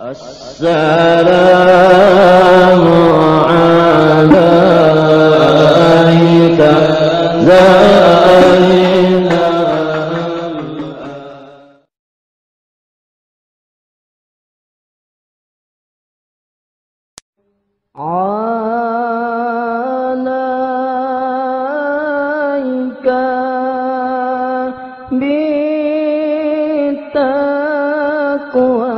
السلام عليك. زين عليك بالتقوى.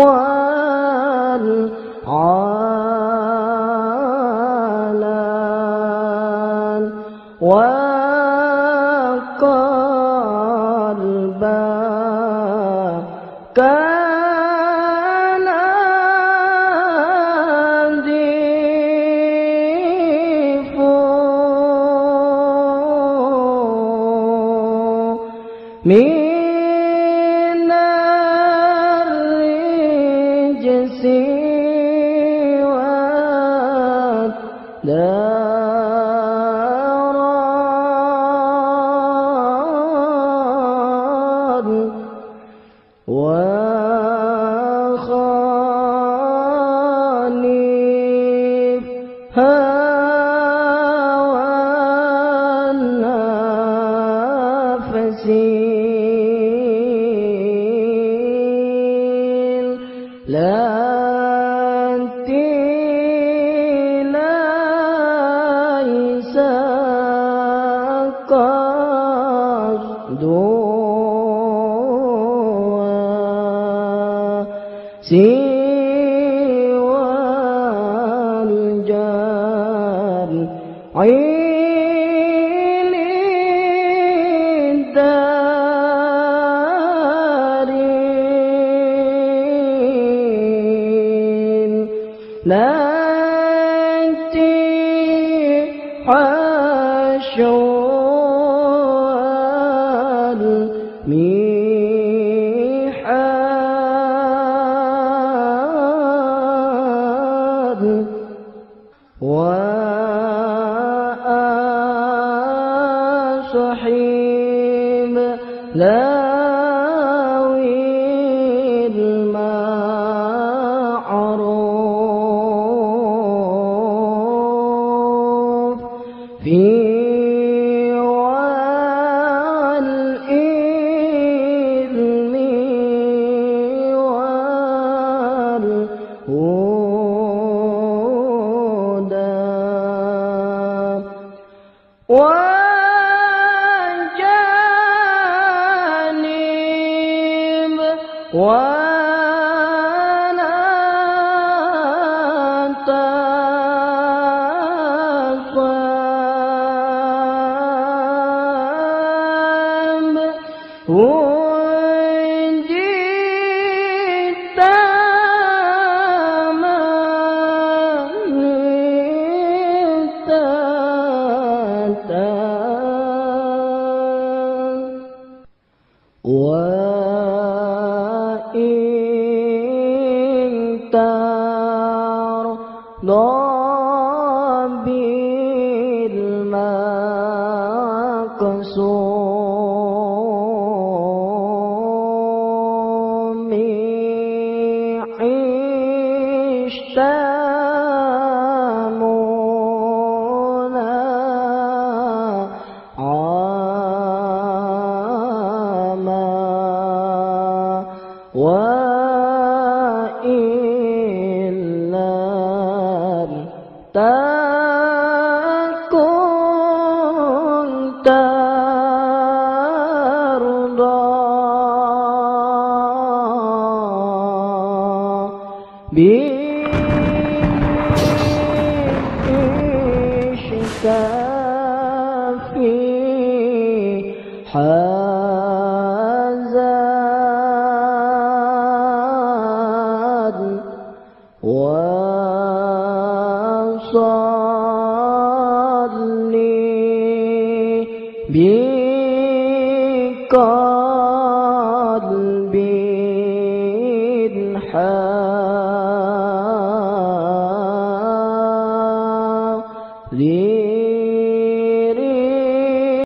والعلن وقلبا كان والدران وخانف هوى النفس. لا قصدها سوى الجمع للدارين نأتي حشوال ميحاد وجانب ولا ترضى بالمقسوم عشت منى ترضى بعيشك في بقلب